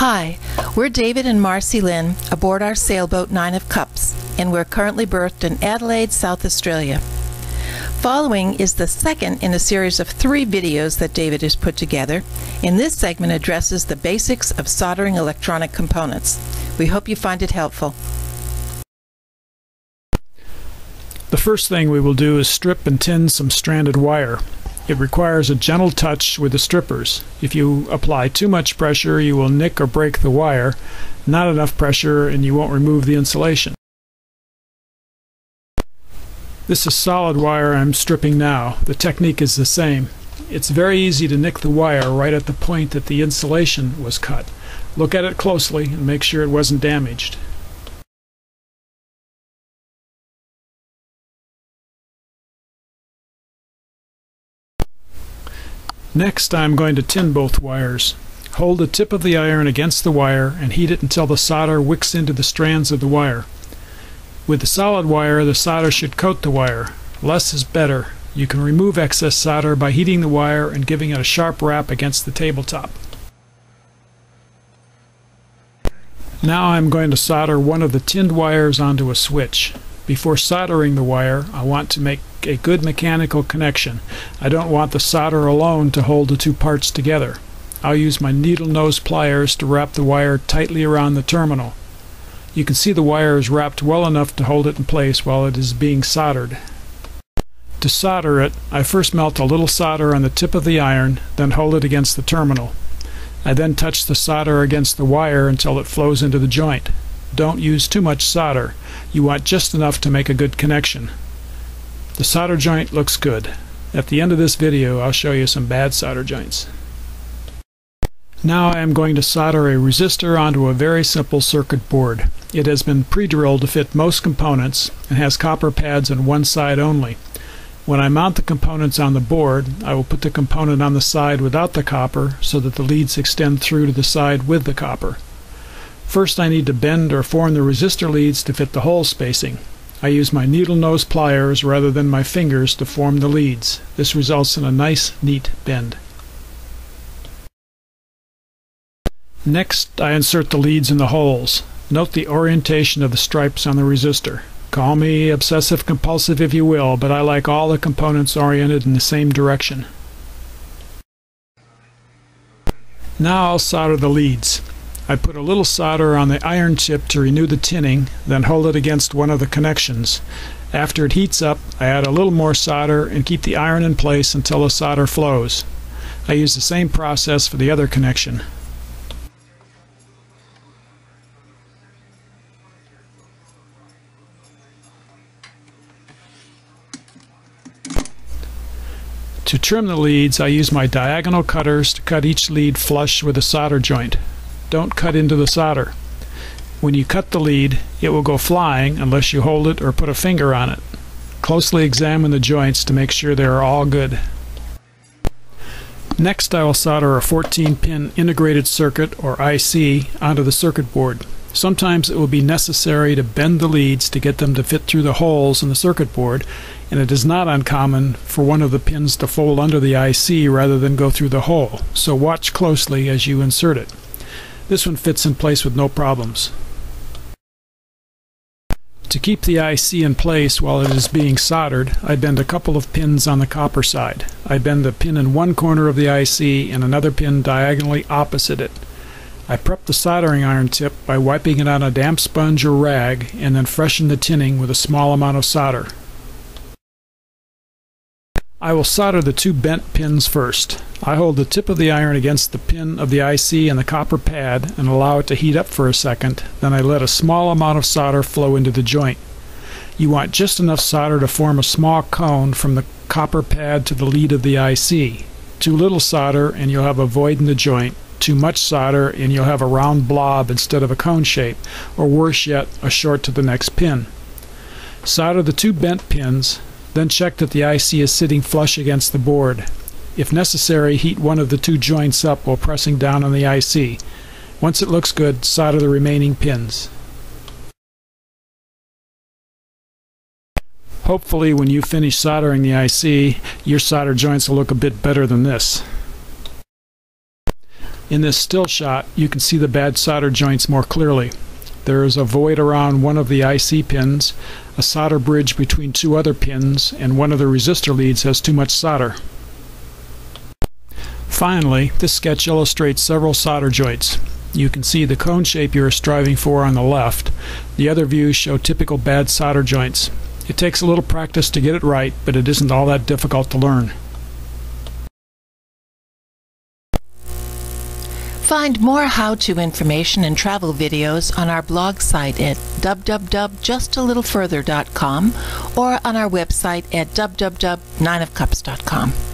Hi, we're David and Marcie Lynn aboard our sailboat Nine of Cups, and we're currently berthed in Adelaide, South Australia. Following is the second in a series of three videos that David has put together, and this segment addresses the basics of soldering electronic components. We hope you find it helpful. The first thing we will do is strip and tin some stranded wire. It requires a gentle touch with the strippers. If you apply too much pressure, you will nick or break the wire. Not enough pressure, and you won't remove the insulation. This is solid wire I'm stripping now. The technique is the same. It's very easy to nick the wire right at the point that the insulation was cut. Look at it closely and make sure it wasn't damaged. Next I'm going to tin both wires. Hold the tip of the iron against the wire and heat it until the solder wicks into the strands of the wire. With the solid wire, the solder should coat the wire. Less is better. You can remove excess solder by heating the wire and giving it a sharp rap against the tabletop. Now I'm going to solder one of the tinned wires onto a switch. Before soldering the wire, I want to make a good mechanical connection. I don't want the solder alone to hold the two parts together. I'll use my needle nose pliers to wrap the wire tightly around the terminal. You can see the wire is wrapped well enough to hold it in place while it is being soldered. To solder it, I first melt a little solder on the tip of the iron, then hold it against the terminal. I then touch the solder against the wire until it flows into the joint. Don't use too much solder. You want just enough to make a good connection. The solder joint looks good. At the end of this video I'll show you some bad solder joints. Now I am going to solder a resistor onto a very simple circuit board. It has been pre-drilled to fit most components and has copper pads on one side only. When I mount the components on the board, I will put the component on the side without the copper so that the leads extend through to the side with the copper. First I need to bend or form the resistor leads to fit the hole spacing. I use my needle nose pliers rather than my fingers to form the leads. This results in a nice, neat bend. Next, I insert the leads in the holes. Note the orientation of the stripes on the resistor. Call me obsessive compulsive if you will, but I like all the components oriented in the same direction. Now I'll solder the leads. I put a little solder on the iron chip to renew the tinning, then hold it against one of the connections. After it heats up, I add a little more solder and keep the iron in place until the solder flows. I use the same process for the other connection. To trim the leads, I use my diagonal cutters to cut each lead flush with the solder joint don't cut into the solder. When you cut the lead, it will go flying unless you hold it or put a finger on it. Closely examine the joints to make sure they are all good. Next I will solder a 14-pin integrated circuit, or IC, onto the circuit board. Sometimes it will be necessary to bend the leads to get them to fit through the holes in the circuit board, and it is not uncommon for one of the pins to fold under the IC rather than go through the hole, so watch closely as you insert it. This one fits in place with no problems. To keep the IC in place while it is being soldered, I bend a couple of pins on the copper side. I bend a pin in one corner of the IC and another pin diagonally opposite it. I prep the soldering iron tip by wiping it on a damp sponge or rag and then freshen the tinning with a small amount of solder. I will solder the two bent pins first. I hold the tip of the iron against the pin of the IC and the copper pad and allow it to heat up for a second, then I let a small amount of solder flow into the joint. You want just enough solder to form a small cone from the copper pad to the lead of the IC. Too little solder and you'll have a void in the joint. Too much solder and you'll have a round blob instead of a cone shape, or worse yet, a short to the next pin. Solder the two bent pins, then check that the IC is sitting flush against the board. If necessary, heat one of the two joints up while pressing down on the IC. Once it looks good, solder the remaining pins. Hopefully when you finish soldering the IC, your solder joints will look a bit better than this. In this still shot, you can see the bad solder joints more clearly. There is a void around one of the IC pins, a solder bridge between two other pins, and one of the resistor leads has too much solder. Finally, this sketch illustrates several solder joints. You can see the cone shape you are striving for on the left. The other views show typical bad solder joints. It takes a little practice to get it right, but it isn't all that difficult to learn. Find more how-to information and travel videos on our blog site at www.justalittlefurther.com or on our website at www.nineofcups.com.